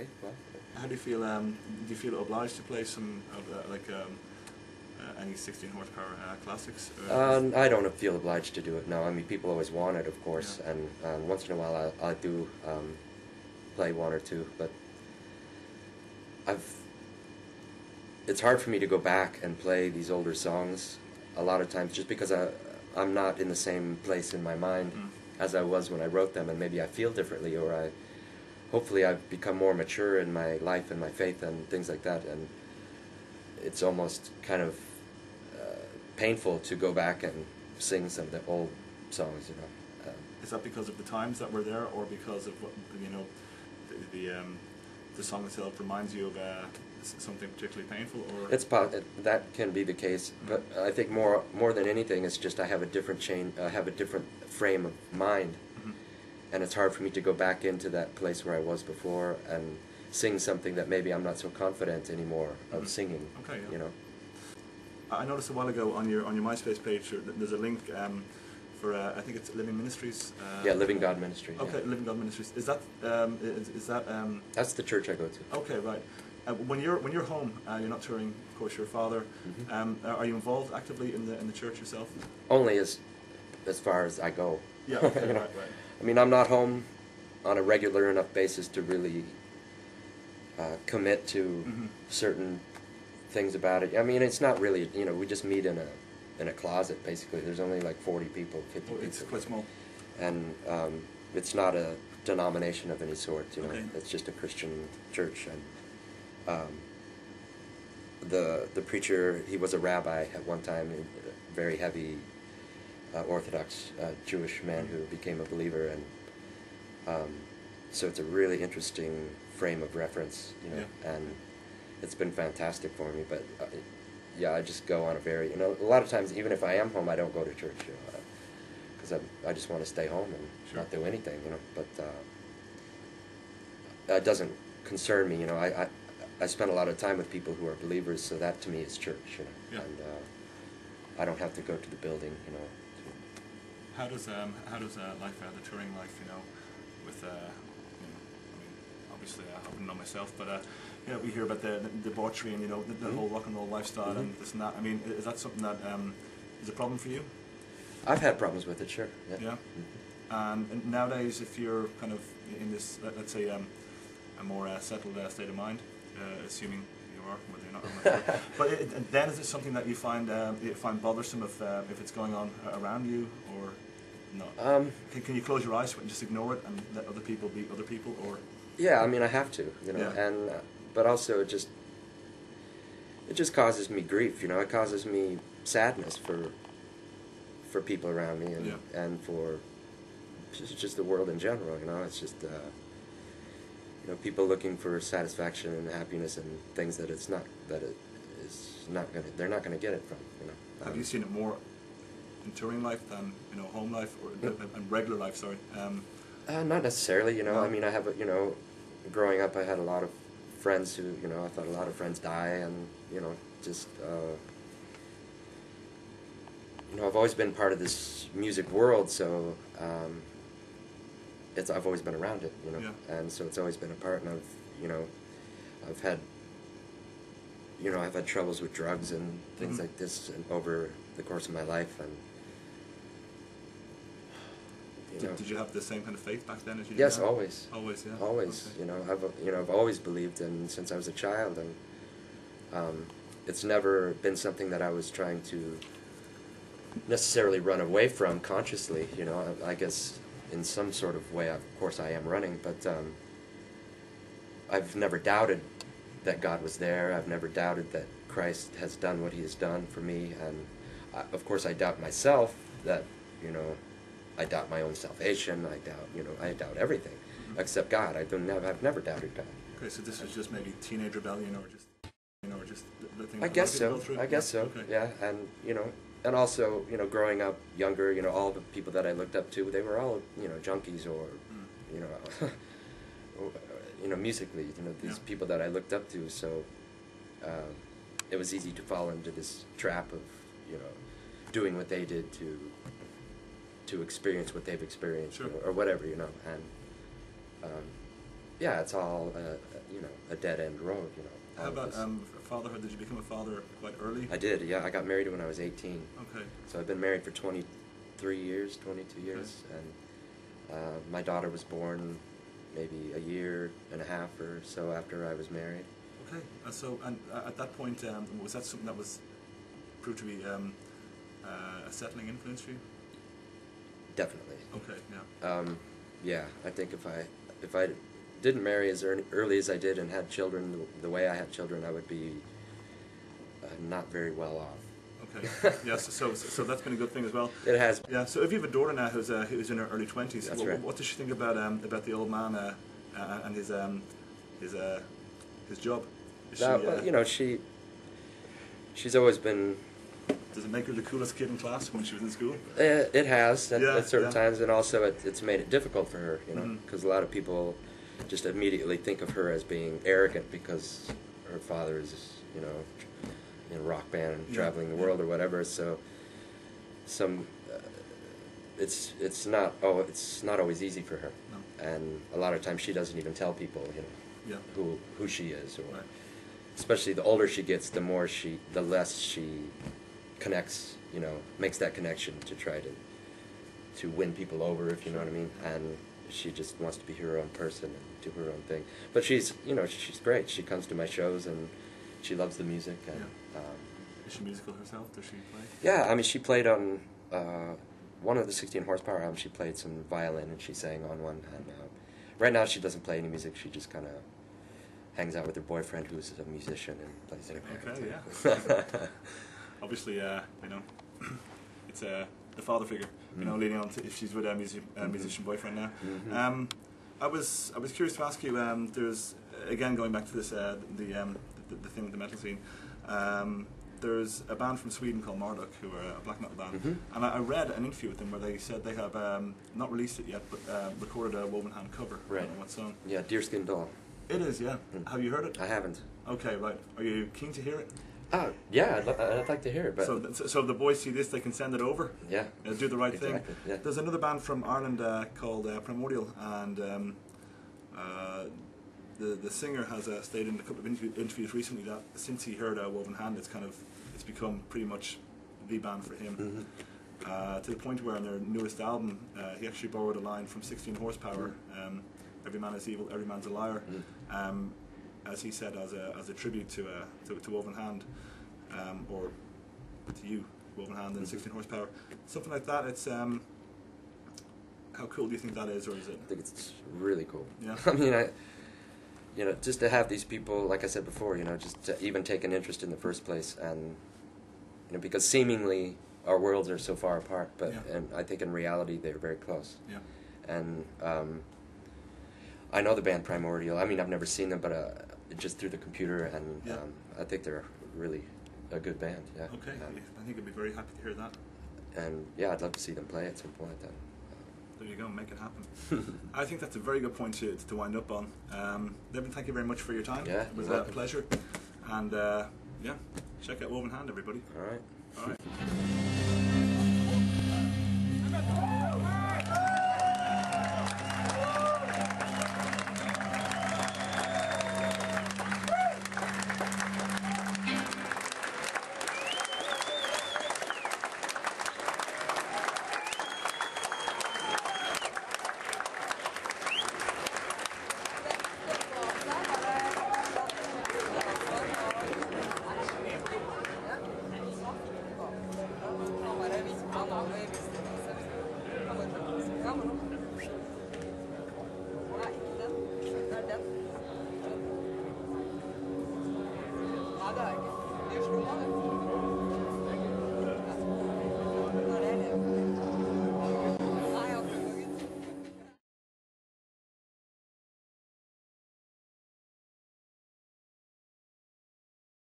okay. Well, How do you feel? Um, do you feel obliged to play some of uh, like um, uh, any 16 horsepower uh, classics? Um, I don't feel obliged to do it. No, I mean people always want it, of course, Yeah. and um, once in a while I, I do um, play one or two, but I've. It's hard for me to go back and play these older songs a lot of times, just because I I'm not in the same place in my mind Mm. as I was when I wrote them, and maybe I feel differently, or I hopefully I've become more mature in my life and my faith and things like that, and it's almost kind of uh, painful to go back and sing some of the old songs, you know. Um, Is that because of the times that were there, or because of what you know, the the, um, the song itself reminds you of uh, something particularly painful? Or it's po- that can be the case, but I think more more than anything, it's just I have a different chain, I have a different frame of mind. And it's hard for me to go back into that place where I was before and sing something that maybe I'm not so confident anymore of Mhm. singing. Okay, yeah. You know. I noticed a while ago on your on your MySpace page there's a link um, for uh, I think it's Living Ministries. Uh, Yeah, Living God Ministry. yeah. Okay, Living God Ministries. Is that um, is, is that um, That's the church I go to. okay? Right. Uh, when you're when you're home, uh, you're not touring. Of course, your father. Mm -hmm. Um, are you involved actively in the in the church yourself? Only as as far as I go. Yeah. Okay. Right. Right. I mean, I'm not home on a regular enough basis to really uh, commit to Mhm. certain things about it. I mean, it's not really, you know, we just meet in a in a closet basically. There's only like 40 people, 50 Oh, it's people, quite small. and um, it's not a denomination of any sort. You know, Okay. it's just a Christian church, and um, the the preacher he was a rabbi at one time, very heavy uh, Orthodox uh, Jewish man who became a believer, and um, so it's a really interesting frame of reference, you know, and it's been fantastic for me. But uh, it- yeah, I just go on a very, you know, a lot of times even if I am home, I don't go to church, you know, because I I just want to stay home and Sure. not do anything, you know. But uh, that doesn't concern me, you know. I, I I spend a lot of time with people who are believers, so that to me is church, you know. Yeah. And uh, I don't have to go to the building, you know. How does um, how does uh, life, uh, the touring life, you know, with uh, you know, I mean, obviously I wouldn't know myself, but uh, know, we hear about the, the debauchery and you know the, the Mhm. whole rock and roll lifestyle and Mhm. this and that. I mean, is that something that um, is a problem for you? I've had problems with it, sure. Yeah. Yeah. Mhm. And, and nowadays, if you're kind of in this, let, let's say, um, a more uh, settled uh, state of mind, uh, assuming you are, whether you're not, sure. but it, then is it something that you find uh, you find bothersome if uh, if it's going on uh, around you or not? Um, Can, can you close your eyes and just ignore it and let other people be other people, or Yeah, I mean, I have to, you know, Yeah. and uh, but also it just it just causes me grief, you know. It causes me sadness for for people around me and Yeah. and for just, just the world in general, you know. It's just uh, know people looking for satisfaction and happiness and things that it's not that it is not gonna they're not gonna get it from, you know. have Um, you seen it more in touring life than you know home life or and regular life? Sorry. Um, Uh, not necessarily, you know. No. I mean, I have, a, you know, growing up, I had a lot of friends who, you know, I thought a lot of friends die, and you know, just, uh, you know, I've always been part of this music world, so um, it's I've always been around it, you know, Yeah. and so it's always been a part, and I've, you know, I've had, you know, I've had troubles with drugs and things Mhm. like this and over the course of my life, and. You did, know, did you have the same kind of faith back then as you do Yes, now? always. Always, yeah. Always, Okay. you know, I've you know I've always believed in since I was a child, and um, it's never been something that I was trying to necessarily run away from consciously. You know, I, I guess in some sort of way, of course, I am running, but um, I've never doubted that God was there. I've never doubted that Christ has done what He has done for me, and I, of course, I doubt myself that you know. I doubt my own salvation. I doubt, you know, I doubt everything Mhm. except God. I don't never, I've never doubted God. Okay, so this was just maybe teenage rebellion, or just you know, or just the, the thing. I guess a lot of so. I guess so. Okay. Yeah, and you know, and also, you know, growing up younger, you know, all the people that I looked up to, they were all, you know, junkies or, Mm. you know, or, you know, musically, you know, these Yeah. people that I looked up to. So, um, it was easy to fall into this trap of, you know, doing what they did to, to experience what they've experienced, Sure. you know, or whatever, you know, and. Um, yeah, it's all uh, you know a dead end road. You know. How about um, fatherhood? Did you become a father quite early? I did. Yeah, I got married when I was 18. Okay. So I've been married for 23 years, 22 years, and uh, my daughter was born maybe a year and a half or so after I was married. Okay. Uh, so, and uh, at that point, um, was that something that was proved to be um, uh, a settling influence for you? Definitely. Okay. Yeah. Um, yeah, I think if I if I didn't marry as early, early as I did and had children the, way I had children, I would be uh, not very well off. Okay. yes. So, so that's been a good thing as well. It has. Yeah. So, if you have a daughter now who's uh, who's in her early twenties, what, right. what does she think about um, about the old man uh, uh, and his um, his uh, his job? Is Uh, she, well, uh, you know, she she's always been Does it make her the coolest kid in class when she was in school? Uh, it has at, Yeah, at certain yeah. times, and also it, it's made it difficult for her, you know, because a lot of people just immediately think of her as being arrogant because her father is, you know, in a rock band and Yeah, traveling the world or whatever. So, some, uh, it's it's not oh it's not always easy for her, No. and a lot of times she doesn't even tell people, you know, Yeah. who who she is, or Right. especially the older she gets, the more she, the less she connects, you know, makes that connection to try to, to win people over, if you know what I mean. And she just wants to be her own person and do her own thing. But she's, you know, she's great. She comes to my shows and she loves the music. And um, Is she musical herself? Does she play? yeah, I mean, she played on uh, one of the 16 horsepower albums. She played some violin and she sang on one. And uh, right now, she doesn't play any music. She just kind of hangs out with her boyfriend, who's a musician and plays in a band. Okay, yeah. Obviously, uh, you know, it's uh, the father figure. You know, Mm. leading on to if she's with a music, uh, Mhm. musician boyfriend now. Mhm. Um, I was I was curious to ask you. Um, there's again going back to this uh, the, um, the the thing with the metal scene. Um, there's a band from Sweden called Marduk who are a black metal band, Mhm. and I, I read an interview with them where they said they have um, not released it yet, but uh, recorded a Woven Hand cover. Right. what song. Yeah, Deerskin Doll. It is, yeah. Mm. Have you heard it? I haven't. Okay, right. Are you keen to hear it? Oh, yeah, I'd, I'd like to hear it, but so, th- so if the boys see this, they can send it over. yeah, do the right exactly. thing. Yeah. There's another band from Ireland uh, called uh, Primordial, and um, uh, the the singer has uh, stated in a couple of interview- interviews recently that since he heard uh, Woven Hand, it's kind of it's become pretty much the band for him. Mhm. Uh, to the point where in their newest album, uh, he actually borrowed a line from 16 Horsepower. Um, every man is evil, every man's a liar. Mm. Um, as he said, as a, as a tribute to, uh, to, to Woven Hand, um, or to you, Woven Hand and Mhm. 16 Horsepower. Something like that. It's um, how cool do you think that is, or is it? I think it's really cool. Yeah. I mean, I, you know, just to have these people, like I said before, you know, just to even take an interest in the first place, and you know, because seemingly our worlds are so far apart, but Yeah. and I think in reality they're very close. Yeah. And um, I know the band Primordial. I mean, I've never seen them, but uh, just through the computer, and Yeah. um, I think they're really a good band. Yeah. Okay, Um, I think I'd be very happy to hear that. and yeah, I'd love to see them play at some point. Then. There you go, make it happen. I think that's a very good point to, to wind up on. Um, David, thank you very much for your time. Yeah, it was a pleasure. And uh, yeah, check out Woven Hand, everybody. All right. All right.